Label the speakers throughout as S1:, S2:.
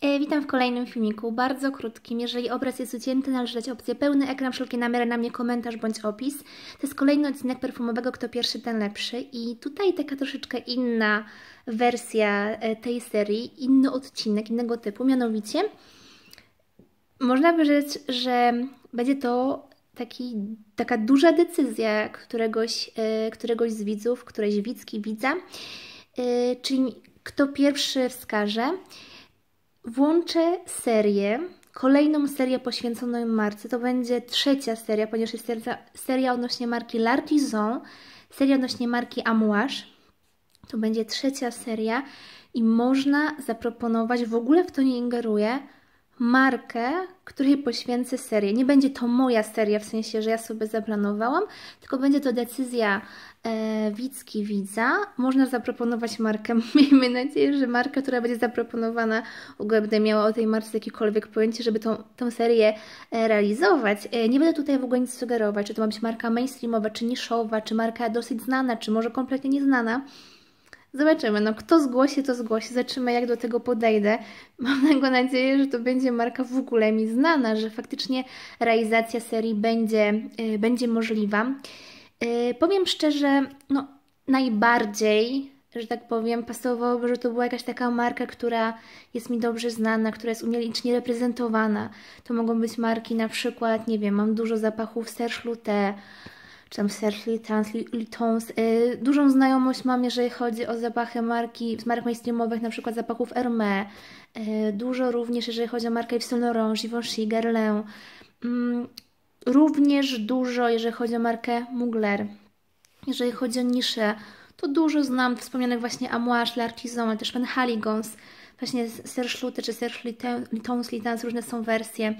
S1: E, witam w kolejnym filmiku, bardzo krótkim. Jeżeli obraz jest ucięty, należy dać opcję pełny ekran, wszelkie namiary na mnie, komentarz bądź opis. To jest kolejny odcinek perfumowego, kto pierwszy, ten lepszy. I tutaj taka troszeczkę inna wersja e, tej serii, inny odcinek, innego typu, mianowicie można by rzec, że będzie to taki, taka duża decyzja któregoś, e, któregoś z widzów, którejś widzki, widza, czyli kto pierwszy wskaże. Włączę serię, kolejną serię poświęconą marce. To będzie trzecia seria, ponieważ jest seria, seria odnośnie marki L'Artisan, seria odnośnie marki Amouage. To będzie trzecia seria i można zaproponować, w ogóle w to nie ingeruję, markę, której poświęcę serię. Nie będzie to moja seria, w sensie, że ja sobie zaplanowałam, tylko będzie to decyzja e, widzki widza. Można zaproponować markę. Miejmy nadzieję, że marka, która będzie zaproponowana, w ogóle będę miała o tej marce jakiekolwiek pojęcie, żeby tą, tą serię e, realizować. E, nie będę tutaj w ogóle nic sugerować, czy to ma być marka mainstreamowa, czy niszowa, czy marka dosyć znana, czy może kompletnie nieznana. Zobaczymy, no kto zgłosi, to zgłosi. Zobaczymy, jak do tego podejdę. Mam tego nadzieję, że to będzie marka w ogóle mi znana, że faktycznie realizacja serii będzie, yy, będzie możliwa. Yy, powiem szczerze, no najbardziej, że tak powiem, pasowałoby, że to była jakaś taka marka, która jest mi dobrze znana, która jest umiejętnie reprezentowana. To mogą być marki na przykład, nie wiem, mam dużo zapachów Serge Luther, czy tam Serge Litons. Y, dużą znajomość mam, jeżeli chodzi o zapachy marki, marek mainstreamowych, na przykład zapachów Hermès. Y, dużo również, jeżeli chodzi o markę Yves Saint Laurent, Givenchy, Guerlain. Mm, również dużo, jeżeli chodzi o markę Mugler. Jeżeli chodzi o niszę, to dużo znam wspomnianych właśnie Amouage, L'Artisan, ale też Penhaligons, właśnie Serge Luther czy Serge Litons, Litans, różne są wersje.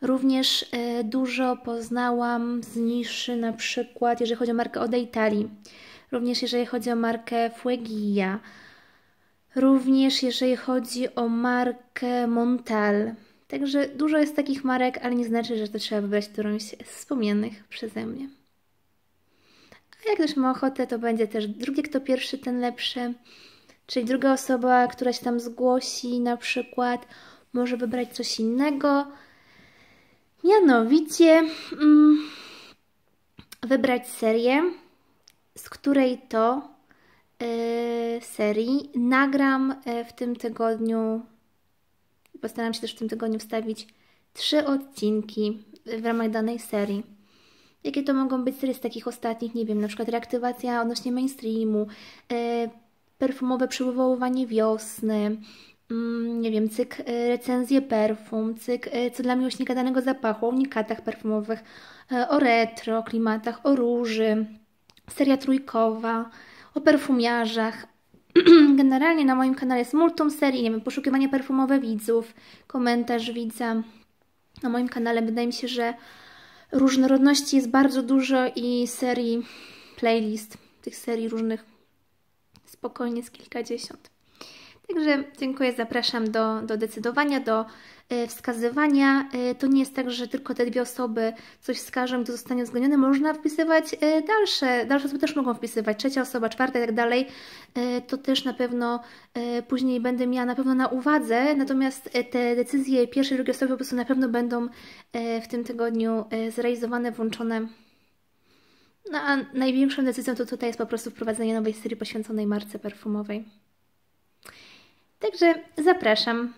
S1: Również e, dużo poznałam z niszy, na przykład jeżeli chodzi o markę Ode Italii, również jeżeli chodzi o markę Fuegia, również jeżeli chodzi o markę Montal. Także dużo jest takich marek, ale nie znaczy, że to trzeba wybrać którąś z wspomnianych przeze mnie. A jak ktoś ma ochotę, to będzie też drugi, kto pierwszy, ten lepszy. Czyli druga osoba, która się tam zgłosi, na przykład, może wybrać coś innego. Mianowicie mm, wybrać serię, z której to y, serii nagram y, w tym tygodniu, postaram się też w tym tygodniu wstawić trzy odcinki w ramach danej serii. Jakie to mogą być serie z takich ostatnich, nie wiem, na przykład reaktywacja odnośnie mainstreamu, y, perfumowe przywoływanie wiosny, nie wiem, cykl y, recenzje perfum, cykl y, co dla miłośnika danego zapachu, o unikatach perfumowych, y, o retro, klimatach, o róży, seria trójkowa, o perfumiarzach. Generalnie na moim kanale jest multum serii, nie wiem, poszukiwanie perfumowe widzów, komentarz widza. Na moim kanale wydaje mi się, że różnorodności jest bardzo dużo i serii, playlist tych serii różnych spokojnie z kilkadziesiąt. Także dziękuję, zapraszam do, do decydowania, do y, wskazywania. Y, to nie jest tak, że tylko te dwie osoby coś wskażą i to zostanie uwzględnione. Można wpisywać y, dalsze, dalsze osoby też mogą wpisywać, trzecia osoba, czwarta i tak dalej. To też na pewno później będę miała na pewno na uwadze, natomiast te decyzje pierwszej i drugiej osoby po prostu na pewno będą w tym tygodniu zrealizowane, włączone. No a największą decyzją to tutaj jest po prostu wprowadzenie nowej serii poświęconej marce perfumowej. Także zapraszam.